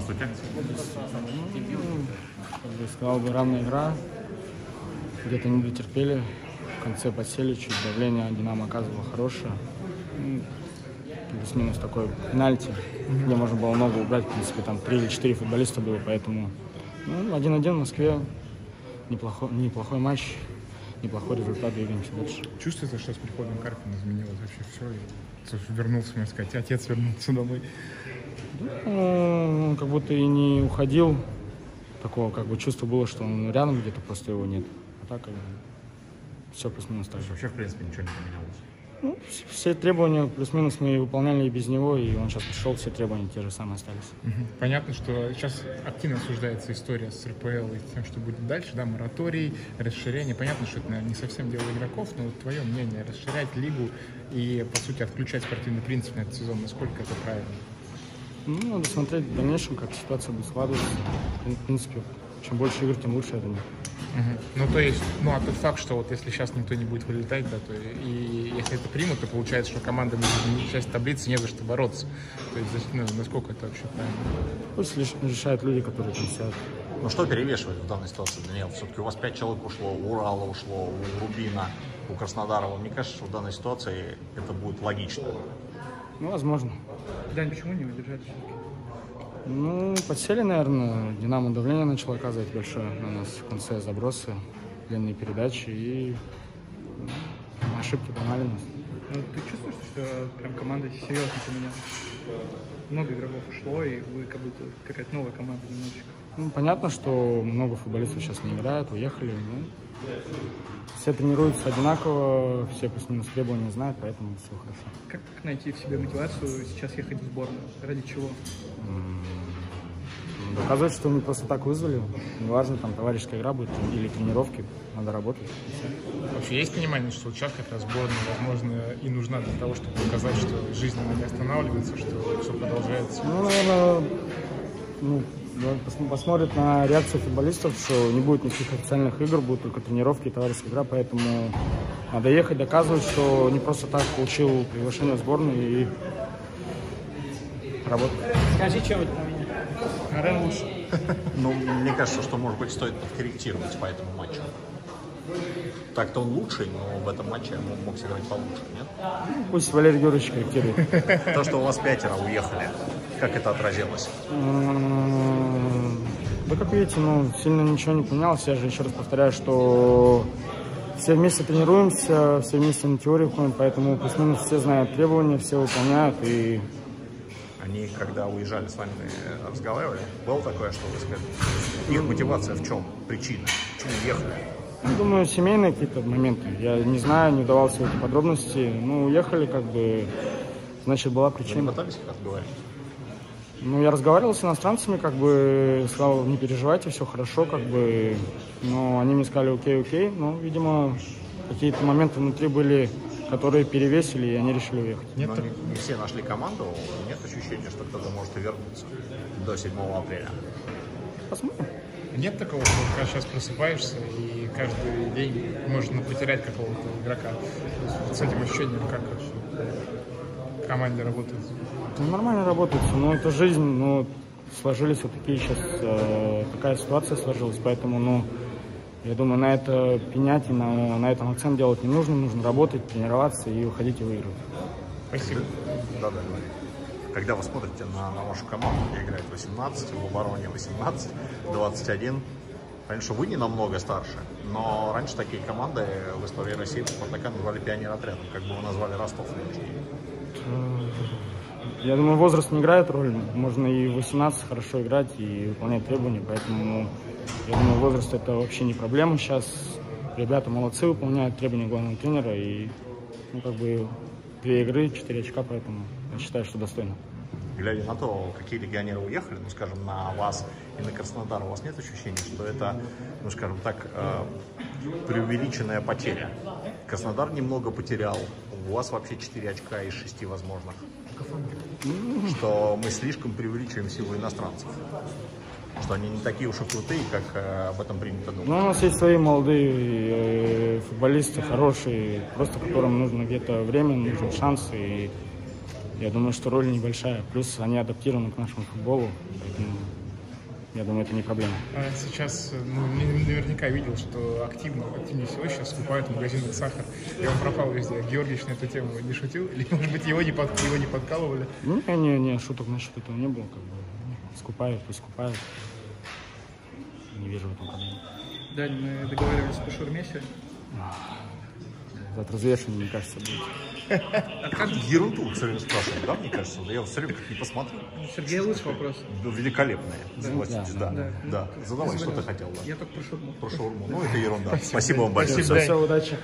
Здравствуйте. Ну, сказал бы, равная игра. Где-то не дотерпели. В конце подсели чуть. Давление Динамо оказывало хорошее. Ну, Плюс-минус такой пенальти, где можно было ногу убрать. В принципе, там три или четыре футболиста было, поэтому ну, 1-1 в Москве. Неплохой, неплохой матч, неплохой результат, двигаемся дальше. Чувствуется, что с приходом Карпина изменилось вообще все? И, вернулся, можно сказать, отец вернулся домой. Ну, он как будто и не уходил. Такого как бы чувство было, что он рядом где-то, просто его нет. А так как бы все плюс-минус так же. Вообще, в принципе, ничего не поменялось. Ну, вс- все требования плюс-минус мы выполняли и без него, и он сейчас пришел, все требования те же самые остались. Понятно, что сейчас активно обсуждается история с РПЛ и тем, что будет дальше, да, мораторий, расширение. Понятно, что это, наверное, не совсем дело игроков, но вот твое мнение, расширять лигу и, по сути, отключать спортивный принцип на этот сезон, насколько это правильно? Ну, надо смотреть в дальнейшем, как ситуация будет складываться. В принципе, чем больше игр, тем лучше, я думаю. Ну, то есть, ну, а тот факт, что вот если сейчас никто не будет вылетать, да, то и если это примут, то получается, что команда будет часть таблицы, не за что бороться. То есть, ну, насколько это вообще правильно? Пусть решают люди, которые там сидят. Ну что перевешивает в данной ситуации, Даниил? Все-таки у вас пять человек ушло, у Урала ушло, у Рубина, у Краснодара. Мне кажется, что в данной ситуации это будет логично. Ну, возможно. Дань, почему не удержать? Ну, подсели, наверное. Динамо давление начало оказывать большое на нас в конце забросы, длинные передачи и ну, ошибки поймали нас. Ну, ты чувствуешь, что прям команда серьезно поменялась? Много игроков ушло, и вы как будто какая-то новая команда немножечко. Ну, понятно, что много футболистов сейчас не играют, уехали. Ну, все тренируются одинаково, все плюс-минус требования знают, поэтому все хорошо. Как найти в себе мотивацию сейчас ехать в сборную? Ради чего? Доказывать, что мы просто так вызвали. Неважно, там товарищеская игра будет или тренировки, надо работать. Вообще есть понимание, что сейчас как раз сборная, возможно, и нужна для того, чтобы показать, что жизнь не останавливается, что все продолжается? Ну, наверное, ну, посмотрят на реакцию футболистов, что не будет никаких официальных игр, будут только тренировки и товарищеская игра, поэтому надо ехать, доказывать, что не просто так получил приглашение в сборную и работать. Скажи что-нибудь про меня. Рен лучше. Ну, мне кажется, что, может быть, стоит подкорректировать по этому матчу. Так-то он лучший, но в этом матче он мог сыграть получше, нет? Пусть Валерий Георгиевич корректирует. То, что у вас пятеро уехали, как это отразилось? Да как видите, ну, сильно ничего не поменялось. Я же еще раз повторяю, что все вместе тренируемся, все вместе на теорию ходим, поэтому плюс-минус все знают требования, все выполняют. И Они, когда уезжали с вами, разговаривали, было такое, что вы сказали, их мотивация в чем? Причина? Почему уехали? ну, думаю, семейные какие-то моменты. Я не знаю, не удавался в эти подробности. Ну, уехали, как бы, значит, была Вы не причина. пытались их отговорить? Ну, я разговаривал с иностранцами, как бы, сказал, не переживайте, все хорошо, как бы, но они мне сказали, окей, окей, но, видимо, какие-то моменты внутри были, которые перевесили, и они решили уехать. Нет не, не все нашли команду, нет ощущения, что кто-то может и вернуться до 7 апреля. Посмотрим. Нет такого, что когда сейчас просыпаешься и каждый день можно потерять какого-то игрока. С этим ощущением как команде работает? Ну, нормально работает, но это жизнь, но сложились вот такие сейчас, э, такая ситуация сложилась, поэтому, ну, я думаю, на это пенять и на, на этом акцент делать не нужно, нужно работать, тренироваться и уходить и выигрывать. Спасибо. Да, да. Когда вы смотрите на, на вашу команду, где играет 18, в обороне 18, 21, понятно, что вы не намного старше, но раньше такие команды в истории России Спартака назвали пионер отрядом, как бы вы назвали Ростов нынешний. Я думаю, возраст не играет роль. Можно и в 18 хорошо играть и выполнять требования, поэтому ну, я думаю, возраст это вообще не проблема. Сейчас ребята молодцы, выполняют требования главного тренера и ну, как бы две игры, четыре очка, поэтому я считаю, что достойно. Глядя на то, какие легионеры уехали, ну, скажем, на вас и на Краснодар, у вас нет ощущения, что это, ну, скажем так, э, преувеличенная потеря? Краснодар немного потерял, у вас вообще 4 очка из 6 возможных. Что мы слишком преувеличиваем силу иностранцев. Что они не такие уж и крутые, как э, об этом принято думать. Ну, у нас есть свои молодые э, футболисты, хорошие, просто которым нужно где-то время, нужен шанс, и я думаю, что роль небольшая. Плюс они адаптированы к нашему футболу, поэтому я думаю, это не проблема. А сейчас, ну, наверняка видел, что активно, активнее всего сейчас скупают в магазинах сахар. И он пропал везде. Георгиевич на эту тему не шутил? Или, может быть, его не, под, его не подкалывали? Ну, не, не, не, шуток насчет этого не было, как бы. Скупают, пусть скупают. Не вижу в этом проблемы. Дань, мы договаривались по шаурме сегодня. Завтра взвешивание, мне кажется, будет. Ерунду все время спрашивают, да, мне кажется? Я все время как не посмотрю. Сергей, лучший вопрос. Ну, Великолепные. Согласитесь, да, да. да. Да. Задавай, что ты хотел, да. Я только про шаурму. Про шаурму. Ну, это ерунда. Спасибо вам большое. Спасибо. Все, удачи.